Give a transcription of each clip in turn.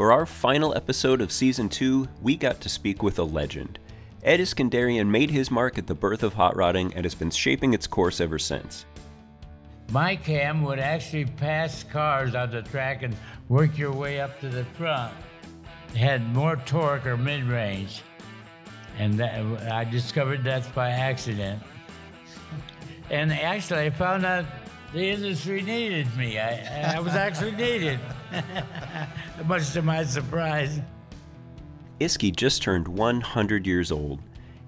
For our final episode of season two, we got to speak with a legend. Ed Iskenderian made his mark at the birth of hot rodding and has been shaping its course ever since. My cam would actually pass cars on the track and work your way up to the front. It had more torque or mid range. And that, I discovered that by accident. And actually, I found out the industry needed me. I, I was actually needed, much to my surprise. Isky just turned 100 years old.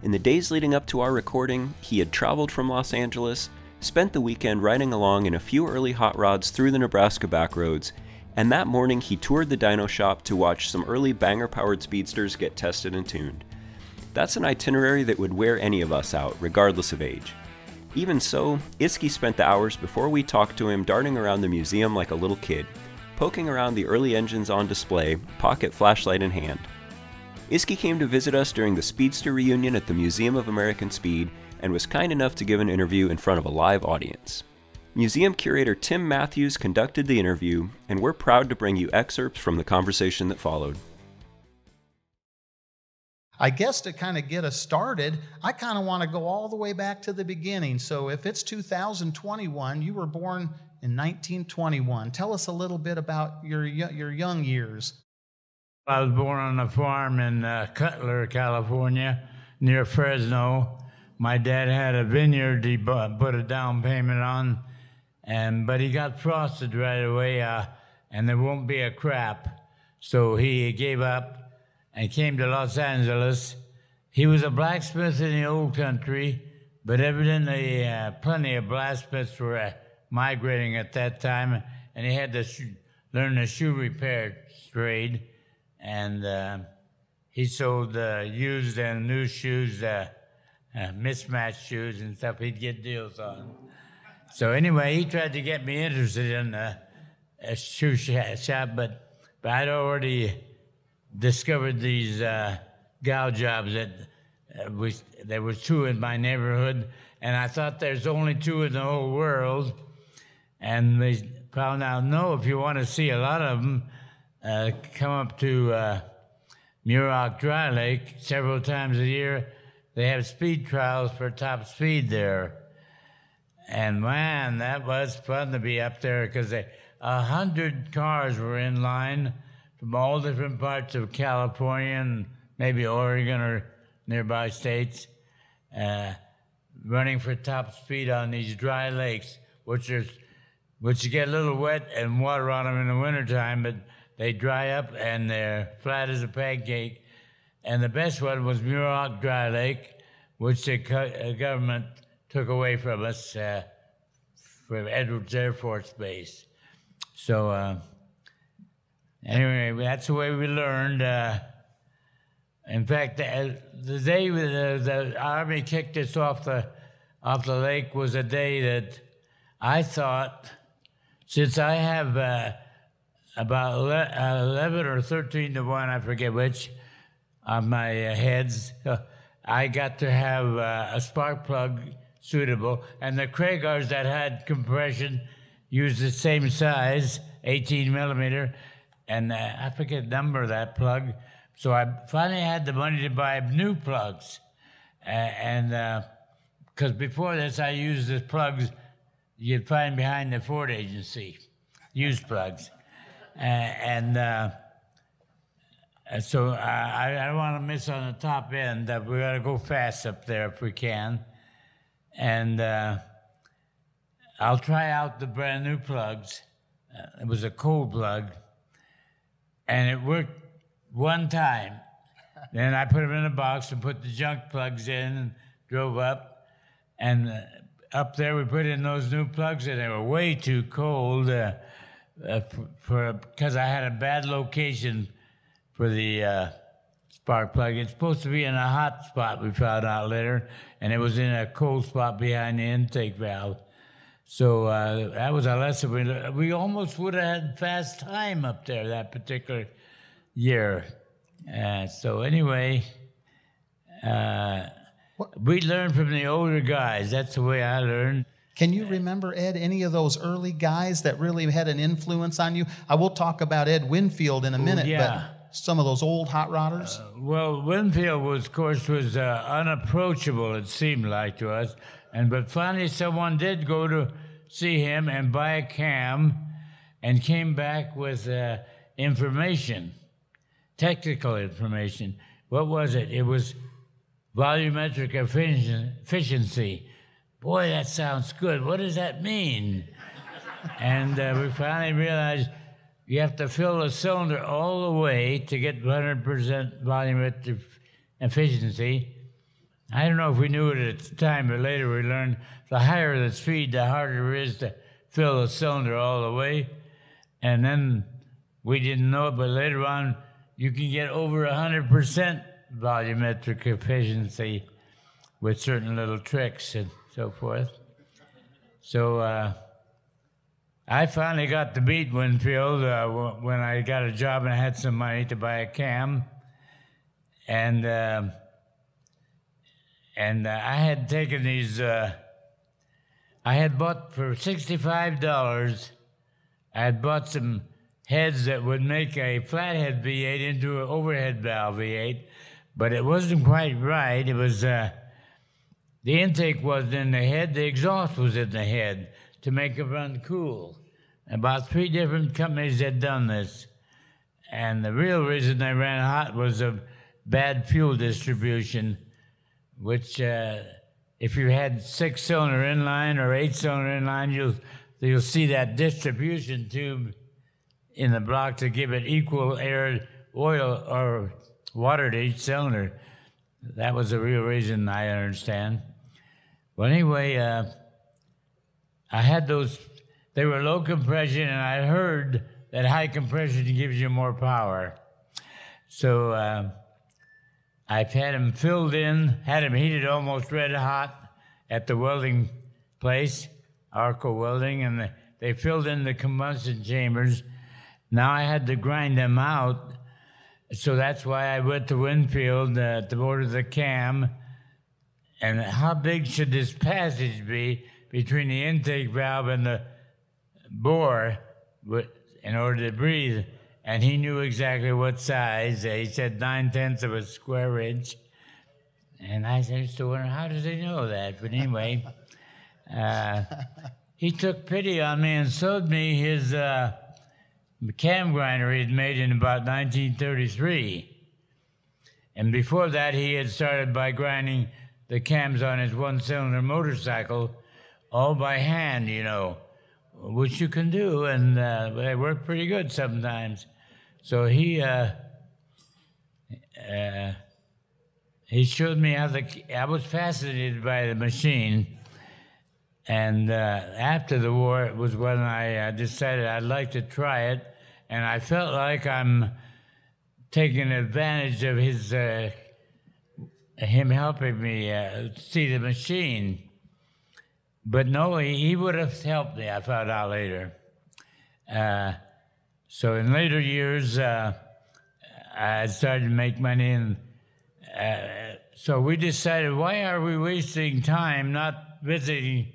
In the days leading up to our recording, he had traveled from Los Angeles, spent the weekend riding along in a few early hot rods through the Nebraska backroads, and that morning he toured the dyno shop to watch some early banger powered speedsters get tested and tuned. That's an itinerary that would wear any of us out, regardless of age. Even so, Isky spent the hours before we talked to him darting around the museum like a little kid, poking around the early engines on display, pocket flashlight in hand. Isky came to visit us during the Speedster reunion at the Museum of American Speed and was kind enough to give an interview in front of a live audience. Museum curator Tim Matthews conducted the interview, and we're proud to bring you excerpts from the conversation that followed. I guess to kind of get us started, I kind of want to go all the way back to the beginning. So if it's 2021, you were born in 1921. Tell us a little bit about your, your young years. I was born on a farm in uh, Cutler, California, near Fresno. My dad had a vineyard he put a down payment on, and but he got frosted right away, uh, and there won't be a crap. So he gave up and came to Los Angeles. He was a blacksmith in the old country, but evidently uh, plenty of blacksmiths were uh, migrating at that time, and he had to sh- learn the shoe repair trade. And uh, he sold uh, used and new shoes, uh, uh, mismatched shoes and stuff. He'd get deals on. So anyway, he tried to get me interested in a shoe shop, but, but I'd already discovered these uh, gal jobs that uh, was, there was two in my neighborhood, and I thought there's only two in the whole world. And we found out no, if you want to see a lot of them, uh, come up to uh, Muroc Dry Lake several times a year. They have speed trials for top speed there. And man, that was fun to be up there because a hundred cars were in line from all different parts of California and maybe Oregon or nearby states, uh, running for top speed on these dry lakes, which are which you get a little wet and water on them in the wintertime, but they dry up and they're flat as a pancake. And the best one was Muroc Dry Lake, which the co- government took away from us uh, from Edwards Air Force Base. So. Uh, Anyway, that's the way we learned. Uh, in fact, the, the day the, the, army kicked us off the off the lake was a day that I thought, since I have uh, about 11 or 13 to 1, I forget which, on my uh, heads, uh, I got to have uh, a spark plug suitable. And the Cragars that had compression used the same size, 18 millimeter and uh, I forget the number of that plug. So I finally had the money to buy new plugs, uh, and because before this I used the plugs you'd find behind the Ford agency, used plugs, and. Uh, so I, I don't want to miss on the top end. Uh, we got to go fast up there if we can, and uh, I'll try out the brand new plugs. Uh, it was a cold plug, and it worked one time. then I put them in a box and put the junk plugs in and drove up. And uh, up there, we put in those new plugs, and they were way too cold uh, uh, for because I had a bad location for the uh, spark plug. It's supposed to be in a hot spot. We found out later, and it was in a cold spot behind the intake valve. So uh, that was a lesson. We, we almost would have had fast time up there that particular year. Uh, so anyway, uh, we learn from the older guys. That's the way I learned. Can you remember, Ed, any of those early guys that really had an influence on you? I will talk about Ed Winfield in a minute, yeah. but some of those old hot rodders? Well, Winfield was, of course, was uh, unapproachable. It seemed like to us, and but finally, someone did go to see him and buy a cam, and came back with uh, information, technical information. What was it? It was volumetric efficiency. Boy, that sounds good. What does that mean? and uh, we finally realized you have to fill the cylinder all the way to get 100% volumetric efficiency. I don't know if we knew it at the time, but later we learned the higher the speed, the harder it is to fill the cylinder all the way. And then we didn't know it, but later on, you can get over 100% volumetric efficiency with certain little tricks and so forth. So uh, I finally got to beat Winfield uh, when I got a job and I had some money to buy a cam, and uh, and uh, I had taken these. Uh, I had bought for sixty-five dollars. I had bought some heads that would make a flathead V8 into an overhead valve V8, but it wasn't quite right. It was uh, the intake was in the head, the exhaust was in the head to make it run cool. About three different companies had done this, and the real reason they ran hot was a bad fuel distribution, which uh, if you had six cylinder inline or eight cylinder inline, you'll you'll see that distribution tube in the block to give it equal air, oil, or water to each cylinder. That was the real reason I understand. Well, anyway, uh, I had those, they were low compression, and I heard that high compression gives you more power. So uh, I've had them filled in, had them heated almost red hot at the welding place, Arco Welding, and the, they filled in the combustion chambers. Now I had to grind them out so that's why I went to Winfield uh, to of the cam. And how big should this passage be between the intake valve and the bore in order to breathe? And he knew exactly what size. He said nine tenths of a square inch. And I used to wonder, how does he know that? But anyway, uh, he took pity on me and sold me his. Uh, the cam grinder he had made in about 1933. And before that, he had started by grinding the cams on his one cylinder motorcycle all by hand, you know, which you can do, and uh, they work pretty good sometimes. So he, uh, uh, he showed me how the, I was fascinated by the machine. And uh, after the war, it was when I uh, decided I'd like to try it and I felt like I'm taking advantage of his uh, him helping me uh, see the machine. But no, he, he, would have helped me. I found out later. Uh, so in later years, uh, I started to make money, and uh, so we decided, why are we wasting time not visiting?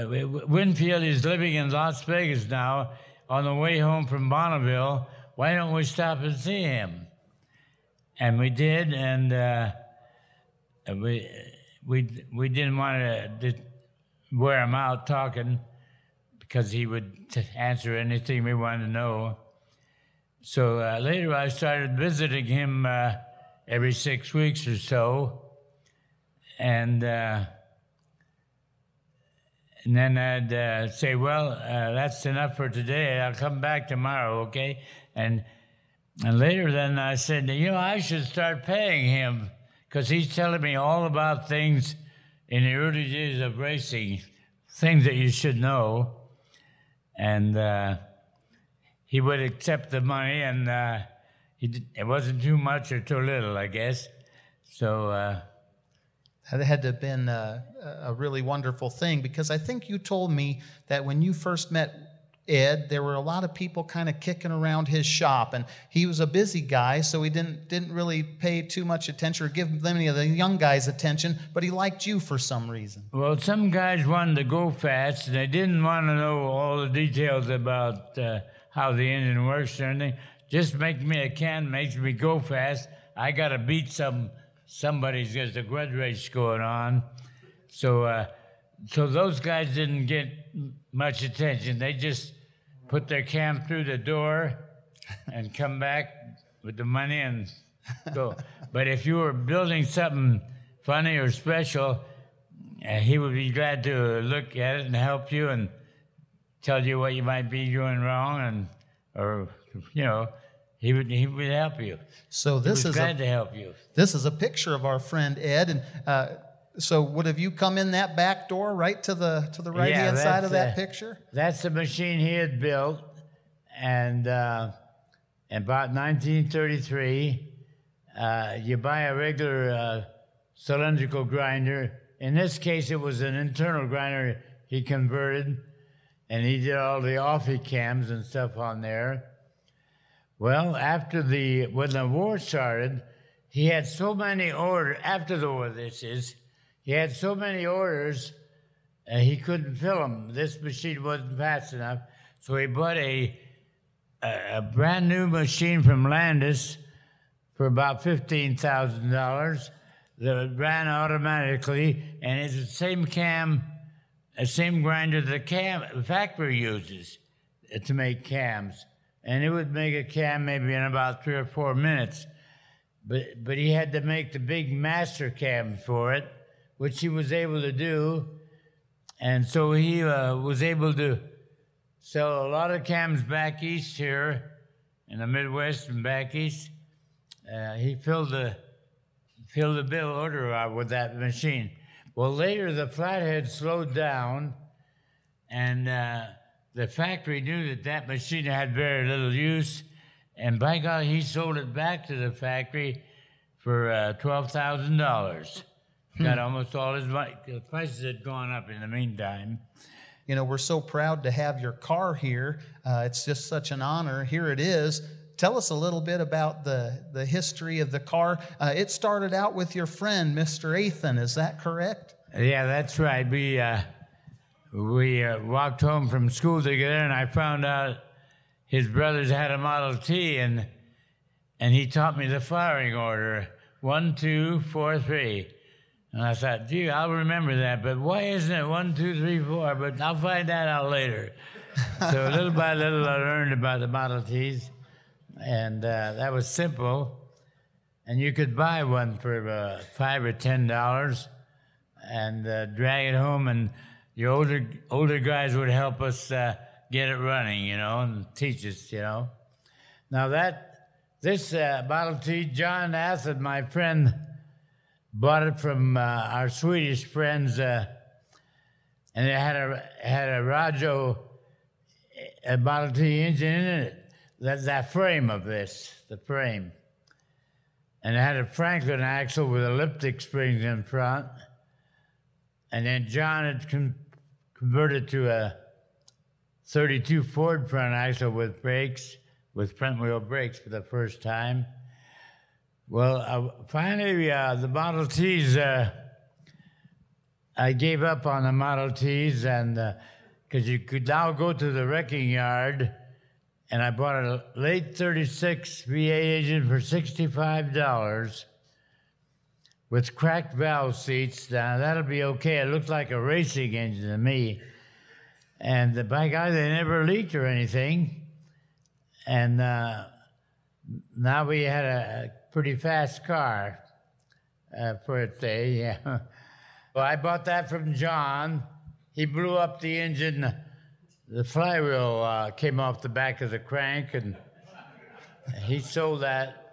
Uh, Winfield is living in Las Vegas now on the way home from Bonneville, why don't we stop and see him? And we did, and uh, we, we, we didn't want to wear him out talking because he would answer anything we wanted to know. So uh, later I started visiting him uh, every six weeks or so. And uh, and then I'd uh, say, well, uh, that's enough for today. I'll come back tomorrow, okay? And and later then I said, you know, I should start paying him because he's telling me all about things in the early days of racing, things that you should know. And uh, he would accept the money, and uh, it wasn't too much or too little, I guess. So uh, that had to have been a, a, really wonderful thing because I think you told me that when you first met Ed, there were a lot of people kind of kicking around his shop, and he was a busy guy, so he didn't didn't really pay too much attention or give any of the young guys attention. But he liked you for some reason. Well, some guys wanted to go fast, and they didn't want to know all the details about uh, how the engine works or anything. Just make me a can, makes me go fast. I got to beat some somebody's there's a grudge race going on, so uh, so those guys didn't get much attention. They just put their cam through the door and come back with the money and go. but if you were building something funny or special, uh, he would be glad to look at it and help you and tell you what you might be doing wrong and or you know he would he would help you. So this is glad a, to help you. this is a picture of our friend Ed, and uh, so would have you come in that back door right to the to the right hand side of that picture? That's the machine he had built, and uh, in about 1933, uh, you buy a regular uh, cylindrical grinder. In this case, it was an internal grinder he converted, and he did all the offie cams and stuff on there. Well, after the when the war started, he had so many orders. After the war, this is, he had so many orders uh, he couldn't fill them. This machine wasn't fast enough, so he bought a, a, a brand new machine from Landis for about fifteen thousand dollars that ran automatically, and it's the same cam, the same grinder the cam the factory uses to make cams, and it would make a cam maybe in about three or four minutes. But but he had to make the big master cam for it, which he was able to do. And so he uh, was able to sell a lot of cams back east here in the Midwest and back east. Uh, he filled the filled the bill order out with that machine. Well, later the flathead slowed down, and uh, the factory knew that that machine had very little use. And by God, he sold it back to the factory for uh, twelve thousand dollars. Got almost all his money. The prices had gone up in the meantime. You know, we're so proud to have your car here. Uh, it's just such an honor. Here it is. Tell us a little bit about the, the history of the car. Uh, it started out with your friend, Mr. Athan. Is that correct? Yeah, that's right. We uh, we uh, walked home from school together, and I found out his brothers had a Model T, and and he taught me the firing order: one, two, four, three. And I thought, gee, I'll remember that. But why isn't it one, two, three, four? But I'll find that out later. so little by little, I learned about the Model Ts, and uh, that was simple. And you could buy one for uh, five or ten dollars and uh, drag it home, and the older older guys would help us uh, get it running, you know, and teach us, you know. Now that this uh, Model T, John Athan, my friend, bought it from uh, our Swedish friends, uh, and it had a had a Rajo a Model T engine in it. That's that frame of this, the frame. And it had a Franklin axle with elliptic springs in front. And then John had converted to a 32 Ford front axle with brakes, with front wheel brakes for the first time. Well, uh, finally, uh, the Model Ts, uh, I gave up on the Model Ts, and because you could now go to the wrecking yard, and I bought a late 36 V8 engine for $65 with cracked valve seats. Now, that'll be okay. It looked like a racing engine to me. And uh, by God, they never leaked or anything. And uh, now we had a, a pretty fast car uh, for its day. Yeah. well, I bought that from John. He blew up the engine. The flywheel uh, came off the back of the crank, and he sold that.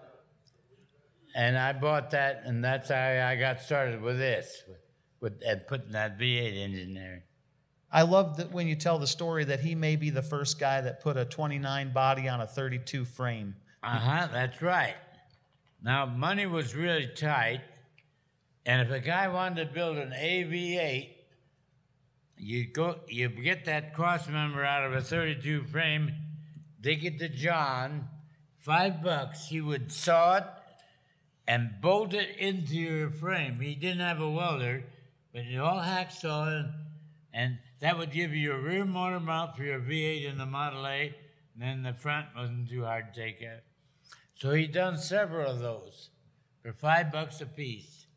And I bought that, and that's how I got started with this, with, and putting that V8 engine there. I love that when you tell the story that he may be the first guy that put a 29 body on a 32 frame. Uh huh, that's right. Now, money was really tight, and if a guy wanted to build an AV8 you go, you get that cross member out of a 32 frame, dig it to John, five bucks. He would saw it and bolt it into your frame. He didn't have a welder, but it all hacksaw, and that would give you a rear motor mount for your V8 in the Model A, and then the front wasn't too hard to take out. So he done several of those for five bucks a piece.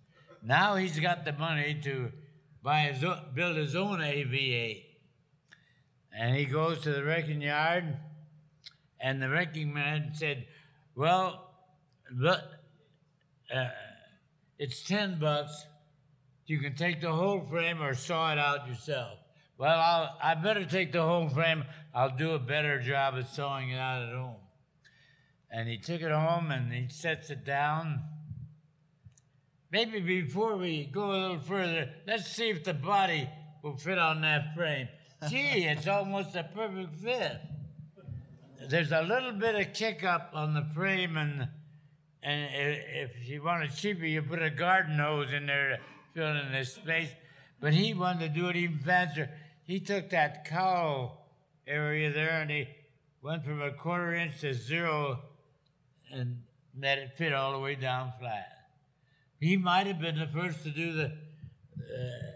Now he's got the money to buy his own, build his own AV8. And he goes to the wrecking yard, and the wrecking man said, Well, look, uh, it's 10 bucks. You can take the whole frame or saw it out yourself. Well, I'll, I better take the whole frame. I'll do a better job of sawing it out at home. And he took it home and he sets it down. Maybe before we go a little further, let's see if the body will fit on that frame. Gee, it's almost a perfect fit. There's a little bit of kick up on the frame, and and if you want it cheaper, you put a garden hose in there to fill in this space. But he wanted to do it even faster. He took that cowl area there and he went from a quarter inch to zero and let it fit all the way down flat. He might have been the first to do the uh,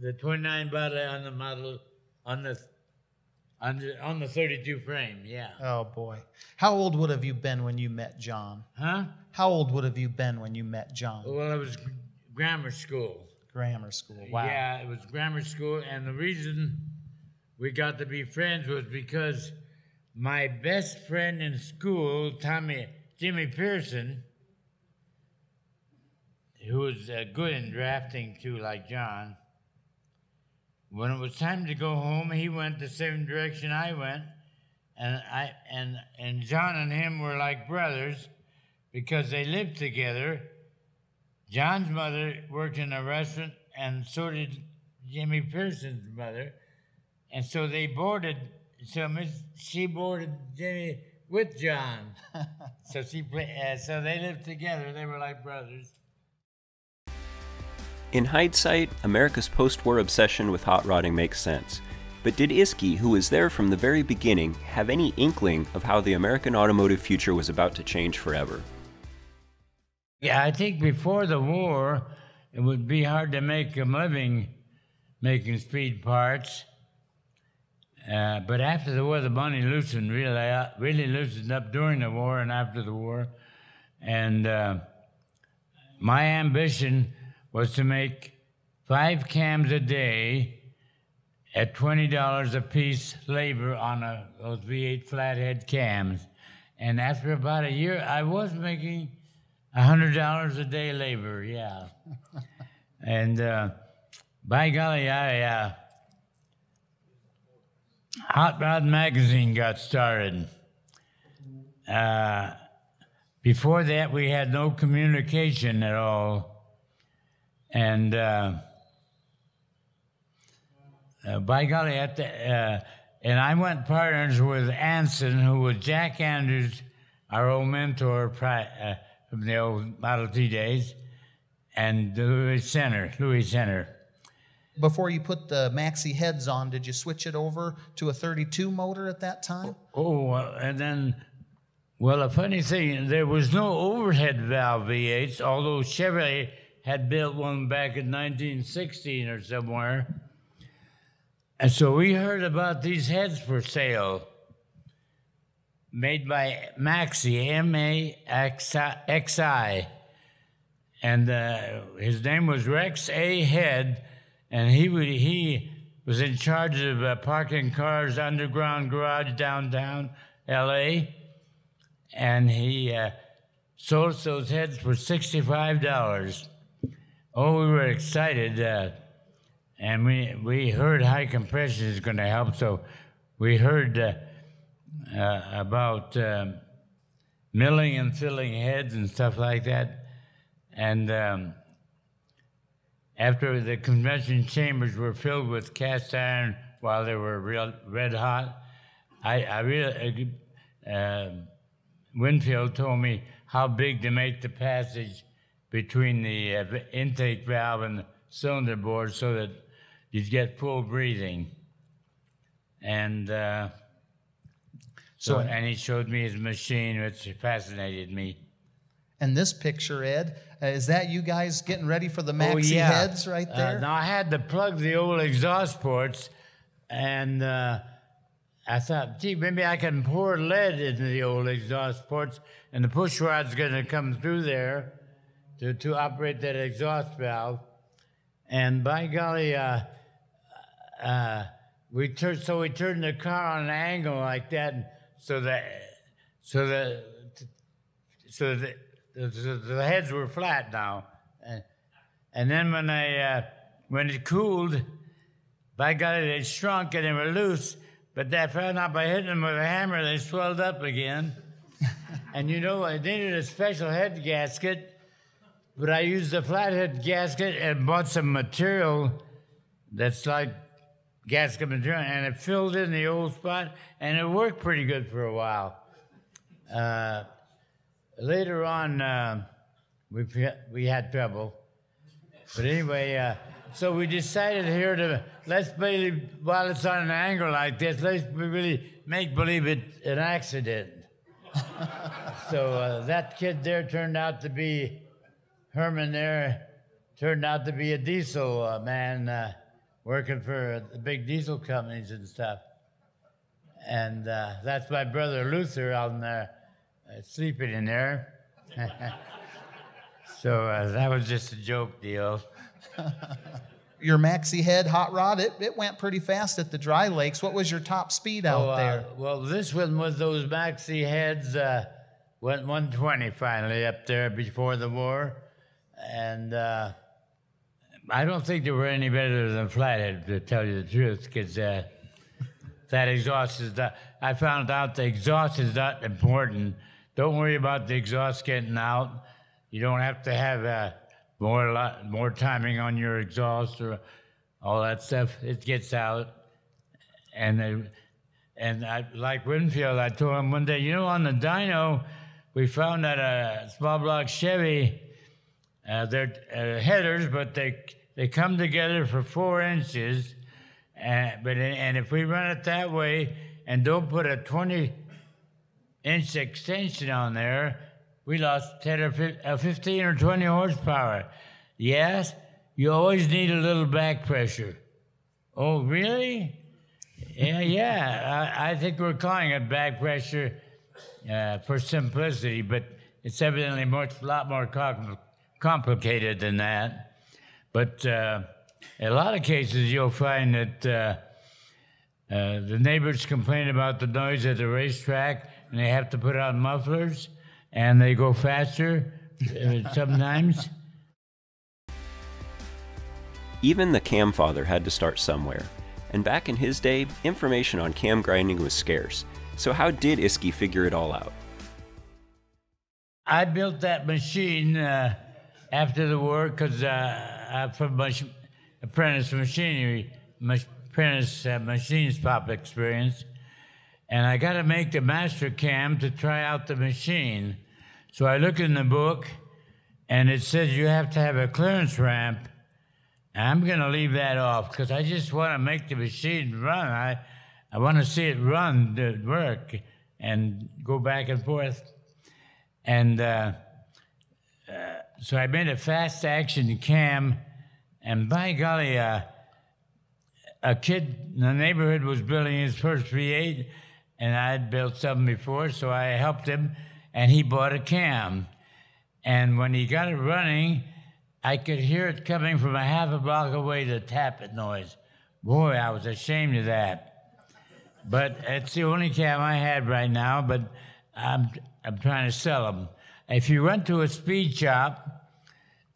the 29 body on the model on the on the, on the 32 frame, yeah. Oh boy. How old would have you been when you met John? Huh? How old would have you been when you met John? Well, it was grammar school. Grammar school. Wow. Yeah, it was grammar school, and the reason we got to be friends was because my best friend in school, Tommy Jimmy Pearson, who was uh, good in drafting too, like John when it was time to go home, he went the same direction I went, and I and and John and him were like brothers because they lived together. John's mother worked in a restaurant, and so did Jimmy Pearson's mother, and so they boarded. So Miss she boarded Jimmy with John. so she uh, so they lived together. They were like brothers. In hindsight, America's post war obsession with hot rodding makes sense. But did Isky, who was there from the very beginning, have any inkling of how the American automotive future was about to change forever? Yeah, I think before the war, it would be hard to make a living making speed parts. Uh, but after the war, the money loosened really, uh, really loosened up during the war and after the war. And uh, my ambition was to make five cams a day at $20 a piece labor on a, those V8 flathead cams. And after about a year, I was making $100 a day labor, yeah. and uh, by golly, I, uh, Hot Rod Magazine got started. Uh, before that, we had no communication at all. And uh, uh, by golly, at the, uh, and I went partners with Ansen, who was Jack Andrews, our old mentor uh, from the old Model T days, and Louis Senter, Louis Senter. Before you put the maxi heads on, did you switch it over to a 32 motor at that time? Oh, and then, well, a funny thing, there was no overhead valve V8s, although Chevrolet had built one back in 1916 or somewhere. And so we heard about these heads for sale made by Maxi, M A X I. And uh, his name was Rex A. Head, and he, would, he was in charge of uh, parking cars underground garage downtown LA. And he uh, sold those heads for $65. Oh, we were excited, uh, and we we heard high compression is going to help. So we heard uh, uh, about um, milling and filling heads and stuff like that. And um, after the combustion chambers were filled with cast iron while they were real red hot, I, I really uh, Winfield told me how big to make the passage between the uh, intake valve and the cylinder bore so that you'd get full breathing. And uh, so, and he showed me his machine, which fascinated me. And this picture, Ed, uh, is that you guys getting ready for the maxi heads right Uh, there? now I had to plug the old exhaust ports, and uh, I thought, gee, maybe I can pour lead into the old exhaust ports, and the push rod's going to come through there to, to operate that exhaust valve. And by golly, uh, uh, we turned so we turned the car on an angle like that, so that so that so that the, the, heads were flat now. And, and then when I uh, when it cooled, by golly, they shrunk and they were loose. But that found out by hitting them with a hammer, they swelled up again. and you know, I needed a special head gasket, but I used a flathead gasket and bought some material that's like gasket material, and it filled in the old spot, and it worked pretty good for a while. Uh, later on, uh, we we had trouble, but anyway, uh, so we decided here to let's while it's on an angle like this, let's really make believe it an accident. so uh, that kid there turned out to be Herman. There turned out to be a diesel uh, man uh, working for the big diesel companies and stuff. And uh, that's my brother Luther out there uh, sleeping in there. so uh, that was just a joke deal. Your maxi head hot rod, it, it went pretty fast at the dry lakes. What was your top speed out Oh, uh, there? well, this one with those maxi heads uh, went 120 finally up there before the war. And uh, I don't think they were any better than Flathead, to tell you the truth, because uh, that exhaust is not, I found out the exhaust is not important. Don't worry about the exhaust getting out. You don't have to have uh, more lot, more timing on your exhaust or all that stuff. It gets out, and they, and I, like Winfield, I told him one day, you know, on the dyno, we found that a small block Chevy, uh, they're uh, headers, but they they come together for four inches. Uh, but and if we run it that way and don't put a 20 inch extension on there, we lost 10 or 15, uh, 15 or 20 horsepower. Yes, you always need a little back pressure. Oh, really? Yeah, yeah. I, I think we're calling it back pressure uh, for simplicity, but it's evidently a lot more com- complicated than that. But uh, in a lot of cases, you'll find that uh, uh, the neighbors complain about the noise at the racetrack, and they have to put on mufflers, and they go faster uh, sometimes. Even the Camfather had to start somewhere. And back in his day, information on cam grinding was scarce. So how did Isky figure it all out? I built that machine uh, after the war because uh, I'm from mach- apprentice machinery, mach- apprentice uh, machines pop experience, and I got to make the master cam to try out the machine. So I look in the book, and it says you have to have a clearance ramp. I'm going to leave that off because I just want to make the machine run. I, I want to see it run, to work, and go back and forth. And uh, uh, so I made a fast action cam, and by golly, uh, a kid in the neighborhood was building his first V8, and I had built something before, so I helped him, and he bought a cam. And when he got it running, I could hear it coming from a half a block away, the tappet noise. Boy, I was ashamed of that. But it's the only cam I had right now, but I'm, I'm trying to sell them. If you went to a speed shop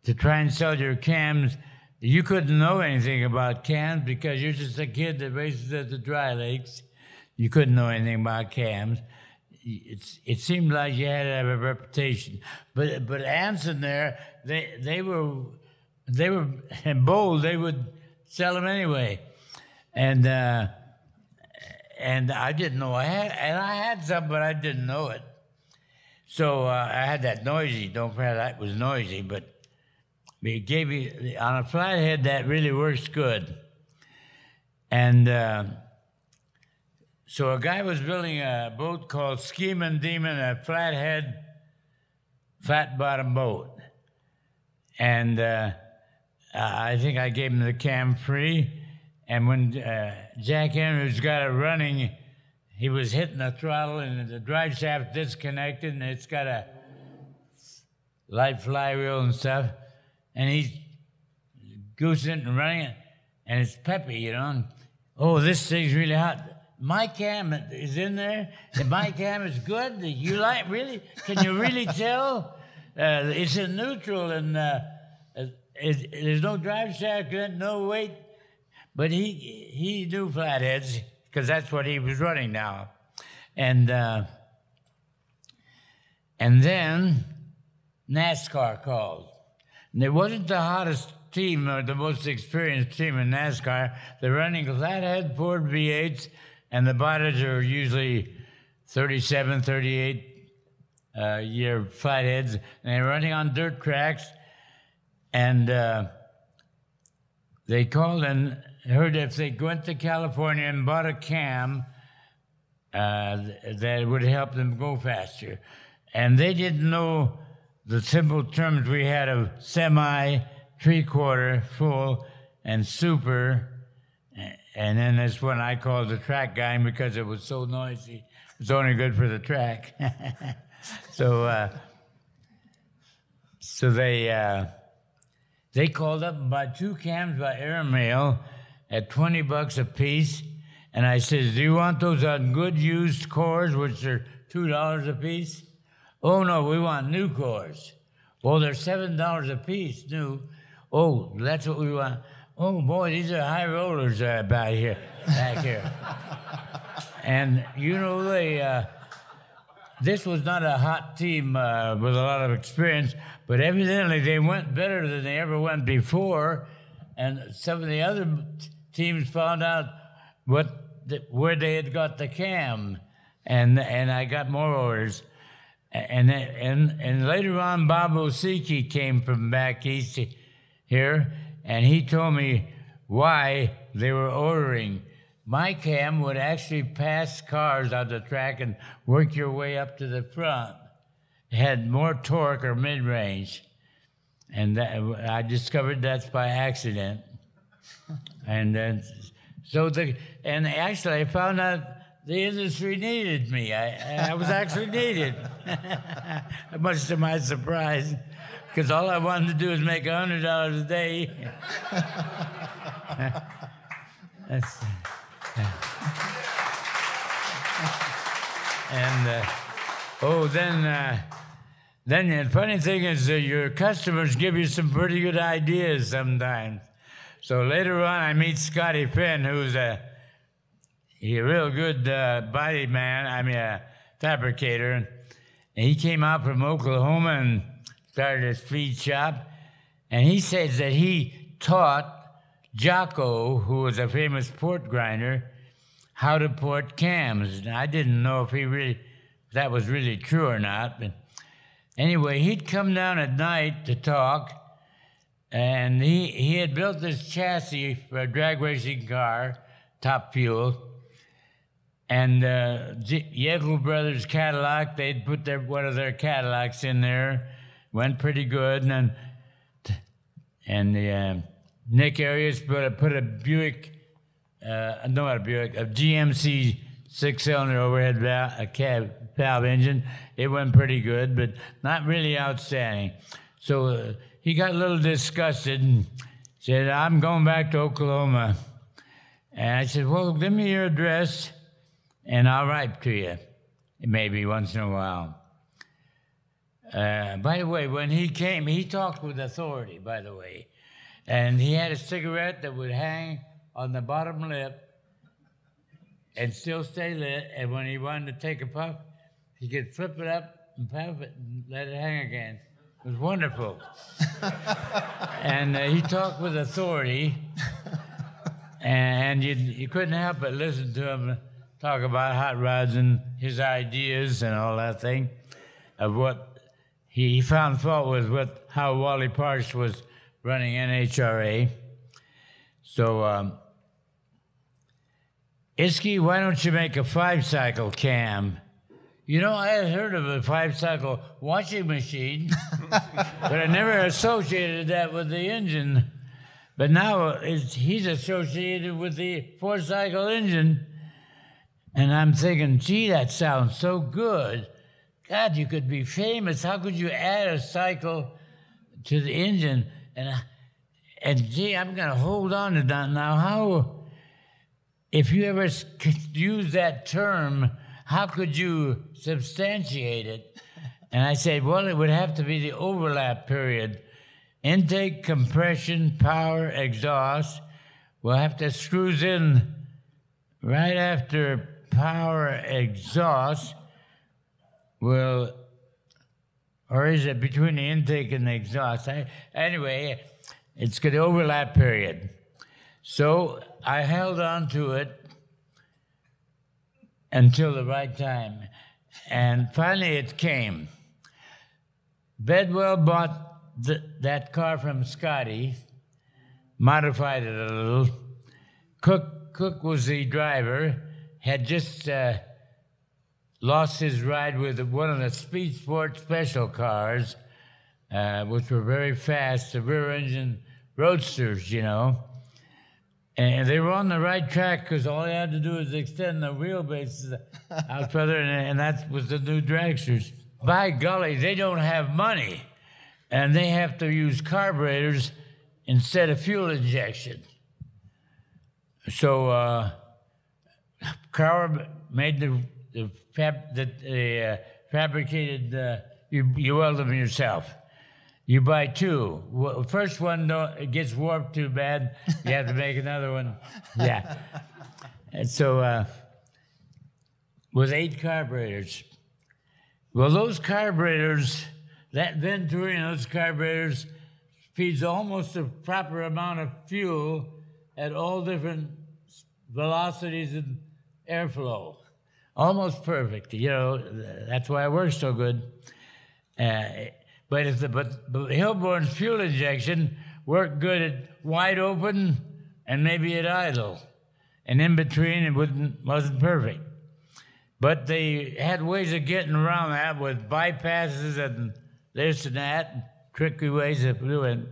to try and sell your cams, you couldn't know anything about cams because you're just a kid that races at the dry lakes. You couldn't know anything about cams. It's, it seemed like you had to have a reputation. But but Ansen there, they they were they were bold. They would sell them anyway, and uh, and I didn't know I had and I had some, but I didn't know it. So uh, I had that noisy. Don't forget that was noisy, but it gave me on a flathead that really works good. And uh, so a guy was building a boat called Scheming Demon, a flathead, flat bottom boat. And uh, I think I gave him the cam free. And when uh, Jack Andrews got it running, he was hitting the throttle and the drive shaft disconnected, and it's got a light flywheel and stuff. And he's goosing it and running it, and it's peppy, you know. And, oh, this thing's really hot. My cam is in there. And my cam is good. You like really? Can you really tell? Uh, it's in neutral and uh, it, there's no drive shaft, no weight. But he he knew flatheads because that's what he was running now, and uh, and then NASCAR called. And it wasn't the hottest team or the most experienced team in NASCAR. They're running flathead Ford V8s, and the bodies are usually 37, 38 uh, year flatheads, and they're running on dirt tracks. And uh, they called and heard if they went to California and bought a cam, uh, that would help them go faster. And they didn't know the simple terms we had of semi, three quarter, full, and super. And then this one I called the track guy because it was so noisy. It was only good for the track. so, uh, so they uh, they called up and bought two cams by airmail at 20 bucks a piece. And I said, Do you want those on good used cores, which are $2 a piece? Oh, no, we want new cores. Well, they're $7 a piece new. Oh, that's what we want. Oh, boy, these are high rollers uh, back here. Back here. and, you know, they. Uh, this was not a hot team uh, with a lot of experience, but evidently they went better than they ever went before. And some of the other teams found out what the, where they had got the cam, and and I got more orders. And and and later on, Bob Osiecki came from back east here, and he told me why they were ordering my cam would actually pass cars on the track and work your way up to the front. It had more torque or mid range. And that, I discovered that's by accident. and then, so the, and actually I found out the industry needed me. I, I was actually needed, much to my surprise, because all I wanted to do was make $100 a day. that's, and uh, oh, then uh, then the funny thing is, that your customers give you some pretty good ideas sometimes. So later on, I meet Scotty Fenn, who's a he a real good uh, body man. I mean, a fabricator. And he came out from Oklahoma and started his feed shop. And he says that he taught Jocko, who was a famous port grinder, how to port cams. And I didn't know if he really if that was really true or not. But anyway, he'd come down at night to talk, and he he had built this chassis for a drag racing car, top fuel. And uh, Yeakel Brothers Cadillac, they'd put their one of their Cadillacs in there, went pretty good, and then, and the uh, Nick Arias put a, put a Buick, uh, no, not a Buick, a GMC six cylinder overhead valve, a cab valve engine. It went pretty good, but not really outstanding. So uh, he got a little disgusted and said, I'm going back to Oklahoma. And I said, Well, give me your address and I'll write to you, maybe once in a while. Uh, by the way, when he came, he talked with authority, by the way. And he had a cigarette that would hang on the bottom lip and still stay lit. And when he wanted to take a puff, he could flip it up and puff it and let it hang again. It was wonderful. and uh, he talked with authority, and you, you couldn't help but listen to him talk about hot rods and his ideas and all that thing of what he found fault with what how Wally Parks was running NHRA. So um, Isky, why don't you make a five cycle cam? You know, I had heard of a five cycle washing machine, but I never associated that with the engine. But now he's associated with the four cycle engine. And I'm thinking, gee, that sounds so good. God, you could be famous. How could you add a cycle to the engine? And, and gee, I'm going to hold on to that. Now, how, if you ever use that term, how could you substantiate it? And I said, well, it would have to be the overlap period. Intake, compression, power, exhaust. We'll have to screws in right after power exhaust. Will, or is it between the intake and the exhaust? I, anyway, it's got the overlap period. So I held on to it until the right time. And finally it came. Bedwell bought the, that car from Scotty, modified it a little. Cook, Cook was the driver, had just uh, lost his ride with one of the Speed Sport special cars, uh, which were very fast, the rear engine roadsters, you know. And they were on the right track because all they had to do was extend the wheelbase out further, and, and that was the new dragsters. By golly, they don't have money, and they have to use carburetors instead of fuel injection. So, uh, Carver made the the, fab, the, the uh, fabricated. Uh, you you weld them yourself. You buy two. First one it gets warped too bad. You have to make another one. Yeah. And so uh, with eight carburetors. Well, those carburetors, that Venturi and those carburetors feeds almost the proper amount of fuel at all different velocities and airflow. Almost perfect. You know, that's why it works so good. Uh, but if the but, but Hilborn's fuel injection worked good at wide open and maybe at idle, and in between it wasn't wasn't perfect. But they had ways of getting around that with bypasses and this and that, tricky ways of doing.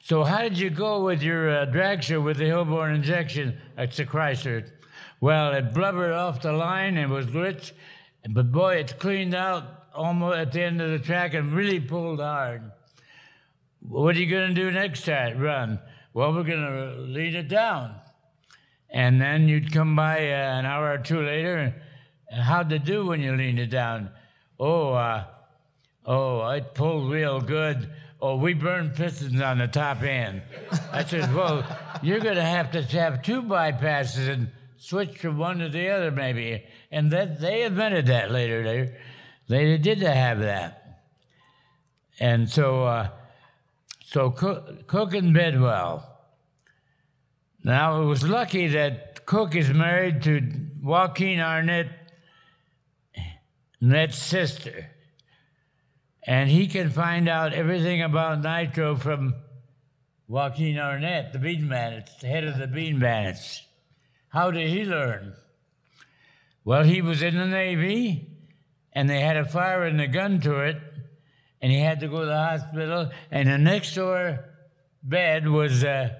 So how did you go with your uh, dragster with the Hilborn injection at the Chrysler? Well, it blubbered off the line and was rich, but boy, it's cleaned out almost at the end of the track and really pulled hard. What are you going to do next time? Run. Well, we're going to lead it down. And then you'd come by uh, an hour or two later, and how'd it do when you leaned it down? Oh, uh, oh, it pulled real good. Oh, we burned pistons on the top end. I said, well, you're going to have to have two bypasses and switch from one to the other, maybe. And that they invented that later. They, they did have that. And so, uh, so Cook, Cook and Bedwell. Now, it was lucky that Cook is married to Joaquin Arnett, Ned's sister. And he can find out everything about nitro from Joaquin Arnett, the bean bandits, the head of the bean bandits. How did he learn? Well, he was in the Navy and they had a fire in the gun turret, and he had to go to the hospital. And the next door bed was uh,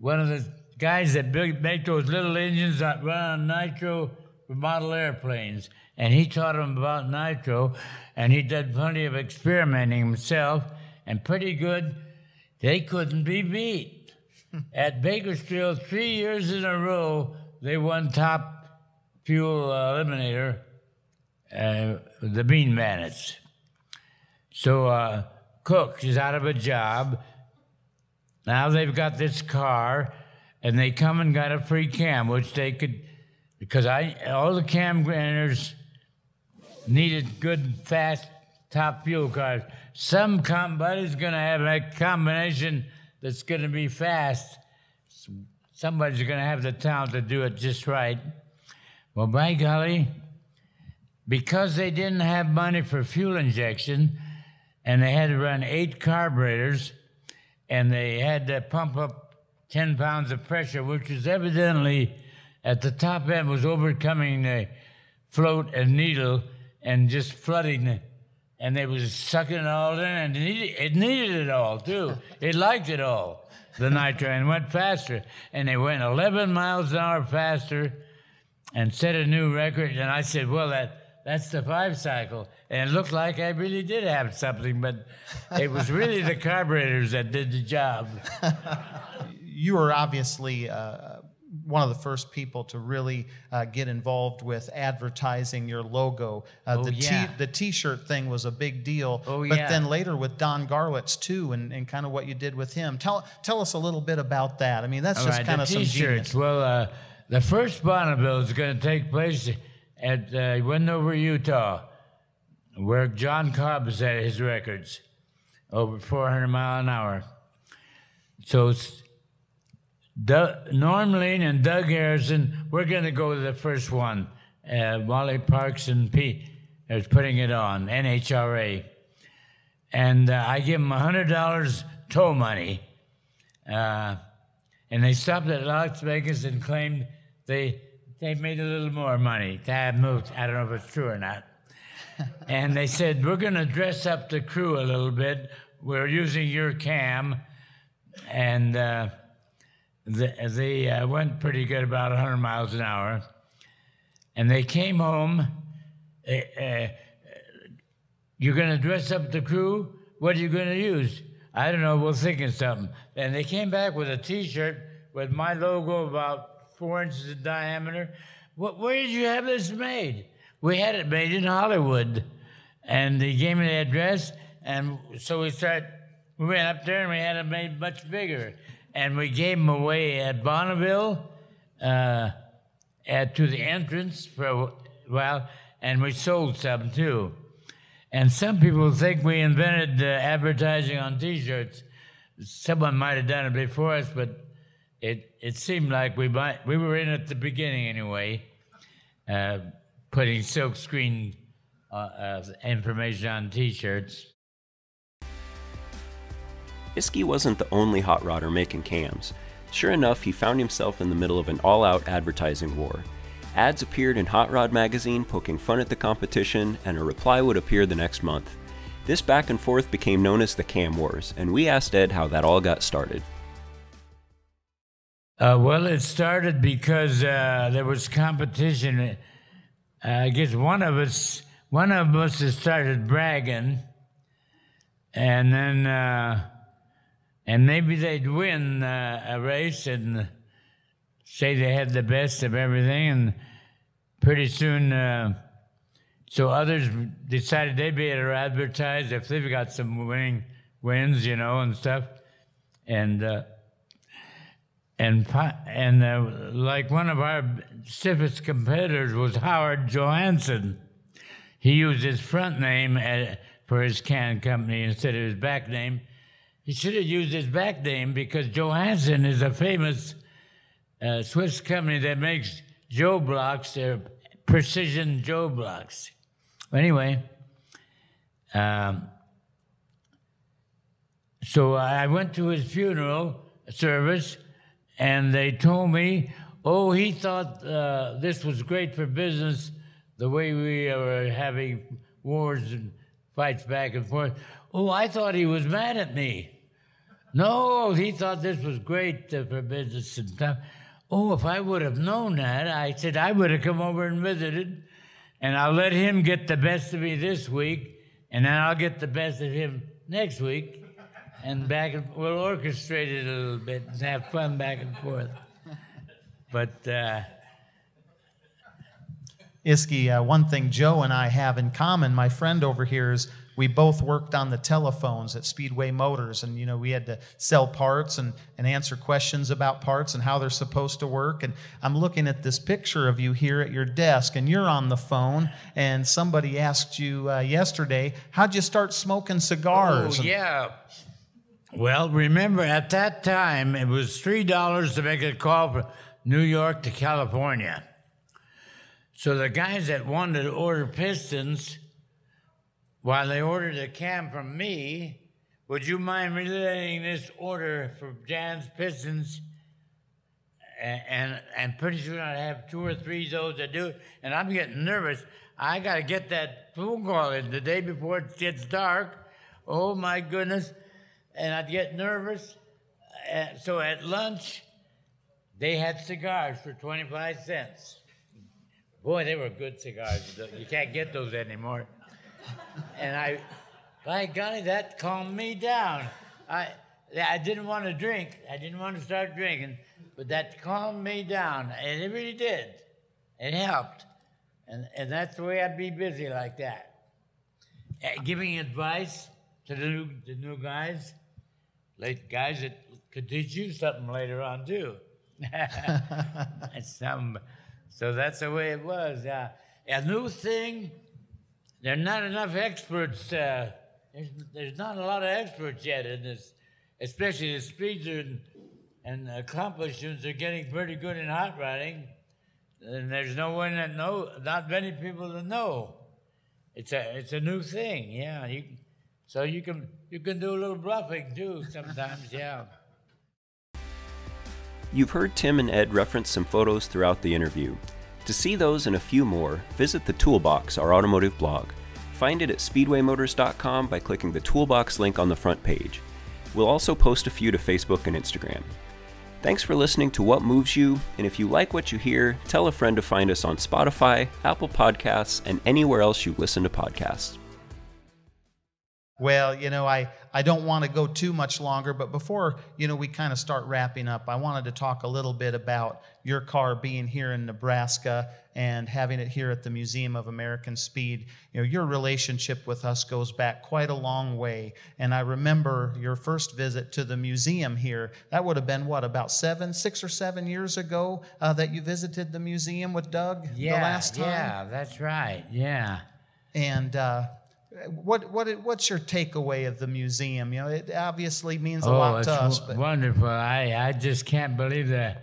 one of the guys that make those little engines that run on nitro for model airplanes. And he taught them about nitro, and he did plenty of experimenting himself, and pretty good. They couldn't be beat. At Bakersfield, three years in a row, they won top fuel uh, eliminator uh, the bean bandits. So uh, Cook is out of a job. Now they've got this car, and they come and got a free cam, which they could, because I all the cam grinders needed good, fast, top fuel cars. Some somebody's going to have a combination that's going to be fast. Somebody's going to have the talent to do it just right. Well, by golly, because they didn't have money for fuel injection and they had to run eight carburetors and they had to pump up 10 pounds of pressure, which was evidently at the top end was overcoming the float and needle and just flooding it. And they was sucking it all in, and it needed, it needed it all too. It liked it all, the nitro, and went faster. And they went 11 miles an hour faster, and set a new record. And I said, "Well, that that's the five cycle." And it looked like I really did have something, but it was really the carburetors that did the job. You were obviously uh, one of the first people to really uh, get involved with advertising your logo. Uh, Oh, the yeah. the T-shirt thing was a big deal. Oh, but yeah. then later with Don Garlits too, and, and kind of what you did with him. Tell tell us a little bit about that. I mean, that's All just right, kind of some genius. Well, uh, the first Bonneville is going to take place at uh, Wendover, Utah, where John Cobb set his records over 400 mile an hour. So Doug, Norm Lean and Doug Harrison, we're going to go to the first one. Uh, Wally Parks and Pete is putting it on, NHRA. And uh, I give them $100 tow money. Uh, and they stopped at Las Vegas and claimed they they made a little more money. They had moved. I don't know if it's true or not. and they said we're going to dress up the crew a little bit. We're using your cam, and uh, they, they uh, went pretty good, about 100 miles an hour. And they came home. Uh, you're going to dress up the crew? What are you going to use? I don't know. We'll think of something. And they came back with a T-shirt with my logo about four inches in diameter. What, where did you have this made? We had it made in Hollywood, and they gave me the address, and so we started. We went up there and we had it made much bigger, and we gave them away at Bonneville, uh, at to the entrance for a while, and we sold some too. And some people think we invented uh, advertising on T-shirts. Someone might have done it before us, but it it seemed like we might we were in at the beginning anyway, uh, putting silkscreen uh, uh, information on T-shirts. Isky wasn't the only hot rodder making cams. Sure enough, he found himself in the middle of an all out advertising war. Ads appeared in Hot Rod magazine poking fun at the competition, and a reply would appear the next month. This back and forth became known as the Cam Wars, and we asked Ed how that all got started. Uh, well, it started because uh, there was competition. Uh, I guess one of us, one of us had started bragging, and then, uh, and maybe they'd win uh, a race and say they had the best of everything, and pretty soon, uh, so others decided they'd be able to advertise if they've got some winning wins, you know, and stuff, and. Uh, and and uh, like one of our stiffest competitors was Howard Johansen. He used his front name uh for his can company instead of his back name. He should have used his back name because Johansson is a famous uh, Swiss company that makes Joe blocks. They're precision Joe blocks. Anyway, um, so I went to his funeral service, and they told me, oh, he thought uh, this was great for business, the way we were having wars and fights back and forth. Oh, I thought he was mad at me. No, he thought this was great uh, for business and stuff. Oh, if I would have known that, I said I would have come over and visited, and I'll let him get the best of me this week, and then I'll get the best of him next week, and back and we'll orchestrate it a little bit and have fun back and forth. But uh, Isky, uh, one thing Joe and I have in common, my friend over here, is we both worked on the telephones at Speedway Motors, and you know we had to sell parts and, and answer questions about parts and how they're supposed to work. And I'm looking at this picture of you here at your desk, and you're on the phone, and somebody asked you uh, yesterday, "How'd you start smoking cigars?" Oh, And- yeah. Well, remember at that time it was three dollars to make a call from New York to California. So the guys that wanted to order pistons, while they ordered a cam from me, would you mind relaying this order for Jahns pistons? and, and, and pretty soon I have two or three of those that do and I'm getting nervous. I got to get that phone call in the day before it gets dark. Oh my goodness. And I'd get nervous. So at lunch, they had cigars for 25 cents. Boy, they were good cigars. You can't get those anymore. And I, by golly, that calmed me down. I, I didn't want to drink. I didn't want to start drinking, but that calmed me down, and it really did. It helped. And, and that's the way I'd be busy like that. Uh, giving advice to the new, the new guys, late guys that could teach you something later on too. some, so that's the way it was. Uh, a new thing, there are not enough experts. Uh, there's, there's not a lot of experts yet in this, especially the speeds and, and accomplishments are getting pretty good in hot rodding and there's no one that know, not many people that know. It's a it's a new thing, yeah. You, so you can you can do a little bluffing too sometimes, yeah. You've heard Tim and Ed reference some photos throughout the interview. To see those and a few more, visit the Toolbox, our automotive blog. Find it at speedwaymotors.com by clicking the Toolbox link on the front page. We'll also post a few to Facebook and Instagram. Thanks for listening to What Moves You, and if you like what you hear, tell a friend to find us on Spotify, Apple Podcasts, and anywhere else you listen to podcasts. Well, you know, I, I don't want to go too much longer, but before, you know, we kind of start wrapping up, I wanted to talk a little bit about your car being here in Nebraska and having it here at the Museum of American Speed. You know, your relationship with us goes back quite a long way. And I remember your first visit to the museum here. That would have been what, about seven, six or seven years ago uh, that you visited the museum with Doug yeah, the last time? Yeah, that's right. Yeah. And, uh, what what what's your takeaway of the museum? You know, it obviously means a oh, lot to us. But wonderful. I I just can't believe the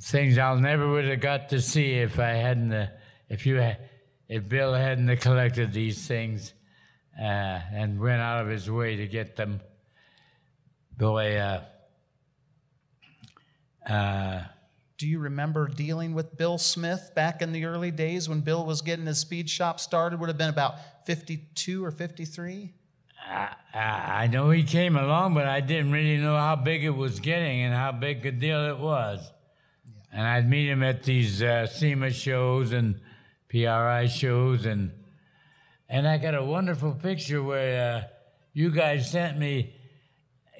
things I'll never would have got to see if I hadn't uh, if you had, if Bill hadn't collected these things uh, and went out of his way to get them. Boy, uh, uh, do you remember dealing with Bill Smith back in the early days when Bill was getting his speed shop started? Would have been about 52 or 53? I, I know he came along, but I didn't really know how big it was getting and how big a deal it was. Yeah. And I'd meet him at these uh, SEMA shows and PRI shows, and and I got a wonderful picture where uh, you guys sent me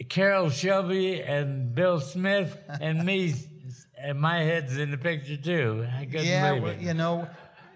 Carroll Shelby and Bill Smith and me and my head's in the picture too. I couldn't yeah, believe well, you know,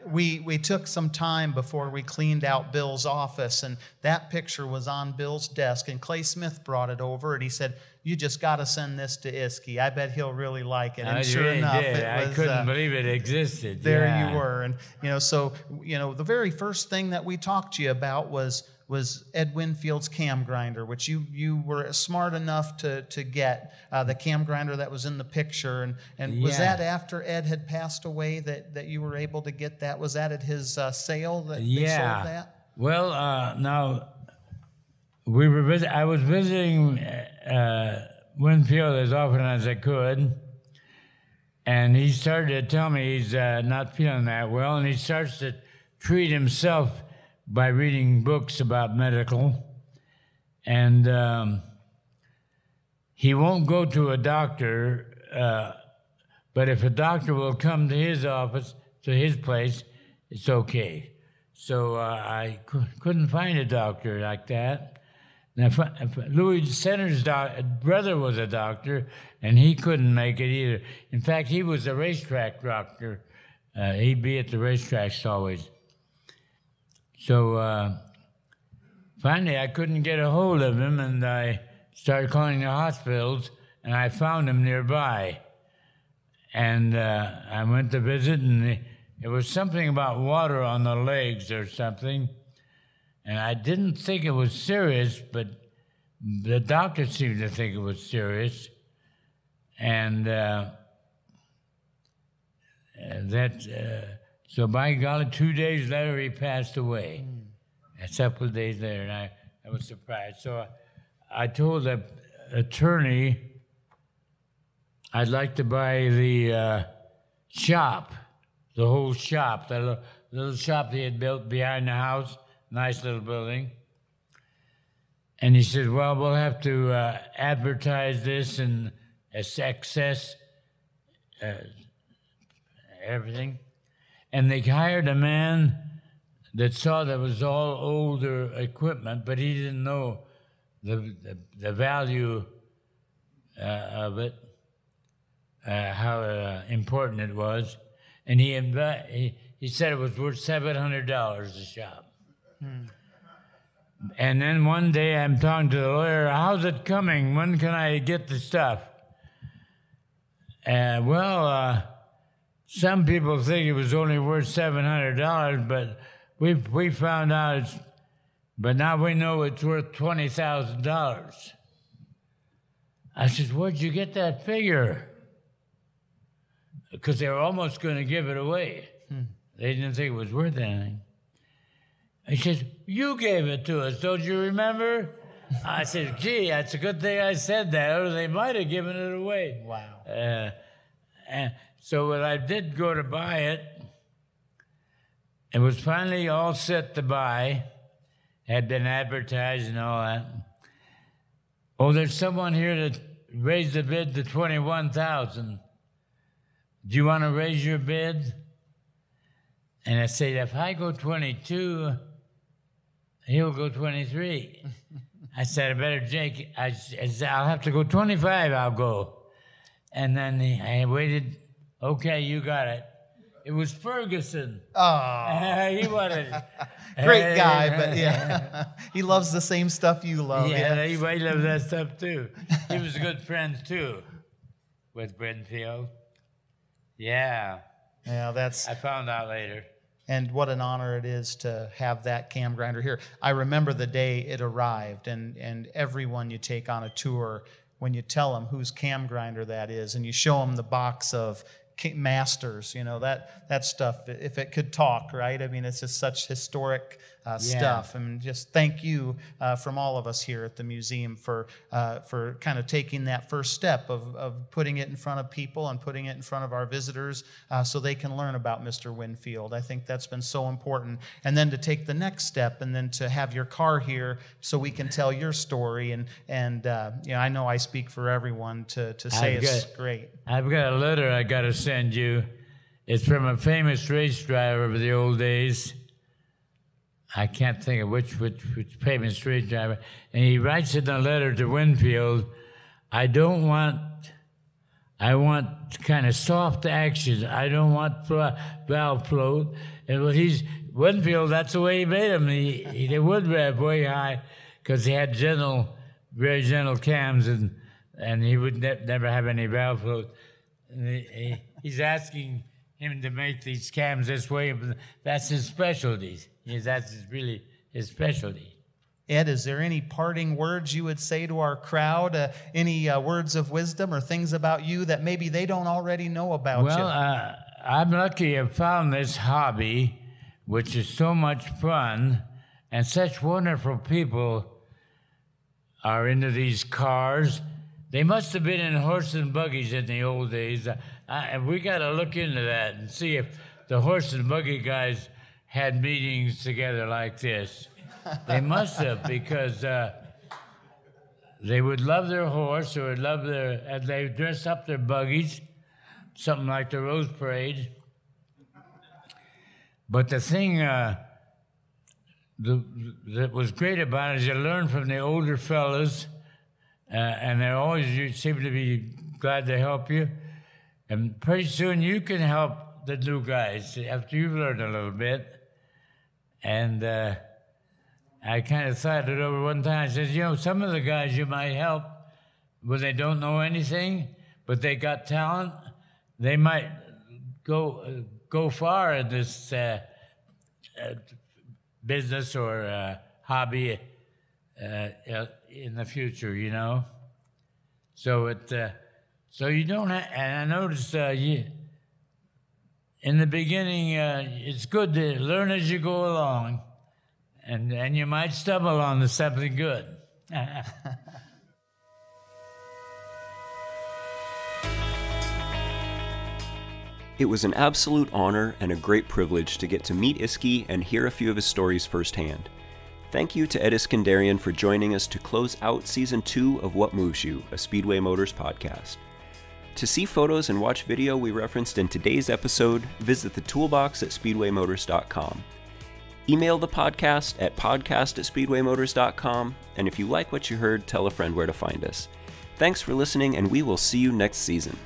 we we took some time before we cleaned out Bill's office, and that picture was on Bill's desk. And Clay Smith brought it over, and he said, "You just got to send this to Isky. I bet he'll really like it." And I sure really enough, did. it was, I couldn't uh, believe it existed. there yeah. you were, and you know, so you know, the very first thing that we talked to you about was was Ed Winfield's cam grinder, which you you were smart enough to to get uh, the cam grinder that was in the picture. And and was that after Ed had passed away that that you were able to get that? Was that at his uh, sale that they Yeah. sold that? Well, uh, now we were. Visit- I was visiting uh, Winfield as often as I could, and he started to tell me he's uh, not feeling that well, and he starts to treat himself by reading books about medical, and um, he won't go to a doctor. Uh, but if a doctor will come to his office, to his place, it's okay. So uh, I couldn't find a doctor like that. Now, if, if Louis Senter's doc- brother was a doctor, and he couldn't make it either. In fact, he was a racetrack doctor. Uh, he'd be at the racetracks always. So uh, finally, I couldn't get a hold of him, and I started calling the hospitals, and I found him nearby. And uh, I went to visit, and it was something about water on the legs or something. And I didn't think it was serious, but the doctor seemed to think it was serious. And uh, that, uh, so by golly, two days later, he passed away. A couple days later, and I, I was surprised. So I, I told the attorney I'd like to buy the uh, shop, the whole shop, the little, little shop he had built behind the house, nice little building. And he said, Well, we'll have to uh, advertise this and access uh, everything. And they hired a man that saw that was all older equipment, but he didn't know the, the, the value uh, of it, uh, how uh, important it was. And he, invi- he, he said it was worth $700 a shop. Hmm. And then one day I'm talking to the lawyer, how's it coming? When can I get the stuff? Uh, well, uh, some people think it was only worth $700, but we, we found out it's, but now we know it's worth $20,000. I said, Where'd you get that figure? Because they were almost going to give it away. Hmm. They didn't think it was worth anything. He says, You gave it to us, don't you remember? I said, Gee, that's a good thing I said that, or they might have given it away. Wow. Uh, and so when I did go to buy it, it was finally all set to buy, had been advertised and all that. Oh, there's someone here that raised the bid to 21,000. Do you want to raise your bid? And I said, if I go 22, he'll go 23. I said, I better Jake. I, said, I'll have to go 25, I'll go. And then he, I waited. Okay, you got it. It was Ferguson. Oh, he wanted. Great guy, but yeah, he loves the same stuff you love. Yeah, yeah. he loves that stuff too. He was a good friends too with Winfield. Yeah. Yeah, that's. I found out later and what an honor it is to have that cam grinder here. I remember the day it arrived, and, and everyone you take on a tour, when you tell them whose cam grinder that is, and you show them the box of masters, you know, that, that stuff, if it could talk, right? I mean, it's just such historic uh, yeah. stuff. And just thank you uh, from all of us here at the museum for uh, for kind of taking that first step of, of putting it in front of people and putting it in front of our visitors uh, so they can learn about Mr. Winfield. I think that's been so important. And then to take the next step and then to have your car here so we can tell your story. And and uh, you know, I know I speak for everyone to to say I've it's got, great. I've got a letter I got to send you. It's from a famous race driver of the old days. I can't think of which, which, which pavement street driver, and he writes in a letter to Winfield, I don't want, I want kind of soft action. I don't want valve float. And what he's, Winfield, that's the way he made him. He, he the wood rev way high because he had gentle, very gentle cams, and, and he would ne- never have any valve float. He, he, he's asking him to make these cams this way, that's his specialty. That's really his specialty. Ed, is there any parting words you would say to our crowd? Uh, any uh, words of wisdom or things about you that maybe they don't already know about well, you? Well, uh, I'm lucky I've found this hobby, which is so much fun, and such wonderful people are into these cars. They must have been in horse and buggies in the old days. Uh, we got to look into that and see if the horse and buggy guys had meetings together like this. They must have because uh, they would love their horse or would love their, and they dress up their buggies, something like the Rose Parade. But the thing uh, the, that was great about it is you learn from the older fellas, uh, and they always seem to be glad to help you. And pretty soon you can help the new guys after you've learned a little bit. And uh, I kind of thought it over one time. I said, you know, some of the guys you might help when they don't know anything, but they got talent, they might go uh, go far in this uh, uh business or uh, hobby uh, in the future, you know. So it, so you don't. Have, and I noticed you in the beginning, uh, it's good to learn as you go along, and, and you might stumble onto something good. It was an absolute honor and a great privilege to get to meet Isky and hear a few of his stories firsthand. Thank you to Ed Iskenderian for joining us to close out season two of What Moves You, a Speedway Motors podcast. To see photos and watch video we referenced in today's episode, visit the toolbox at speedwaymotors.com. Email the podcast at podcast at speedwaymotors.com, and if you like what you heard, tell a friend where to find us. Thanks for listening, and we will see you next season.